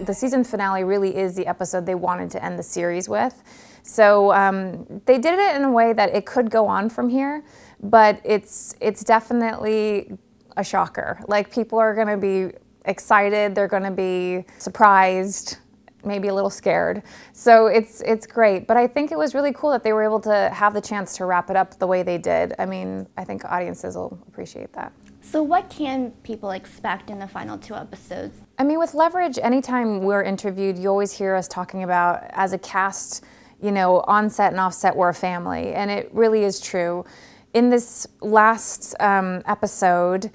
the season finale really is the episode they wanted to end the series with. So um, they did it in a way that it could go on from here, but it's it's definitely a shocker. Like people are going to be excited, they're going to be surprised, maybe a little scared. So it's it's great, but I think it was really cool that they were able to have the chance to wrap it up the way they did. I mean, I think audiences will appreciate that. So what can people expect in the final two episodes? I mean, with Leverage, anytime we're interviewed, you always hear us talking about as a cast, you know, on set and off set, we're a family, and it really is true. In this last um, episode,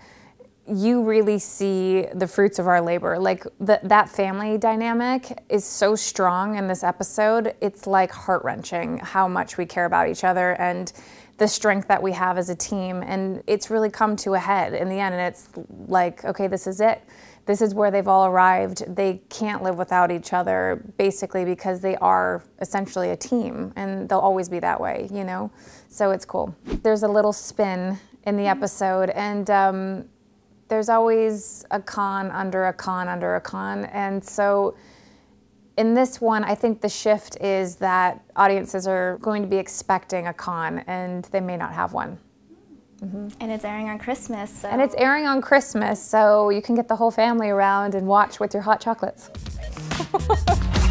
you really see the fruits of our labor. Like the, that family dynamic is so strong in this episode. It's like heart wrenching how much we care about each other and the strength that we have as a team. And it's really come to a head in the end. And it's like, okay, this is it. This is where they've all arrived. They can't live without each other, basically, because they are essentially a team and they'll always be that way, you know? So it's cool. There's a little spin in the episode, and um, there's always a con under a con under a con. And so in this one, I think the shift is that audiences are going to be expecting a con and they may not have one. Mm -hmm. And it's airing on Christmas. So. And it's airing on Christmas, so you can get the whole family around and watch with your hot chocolates.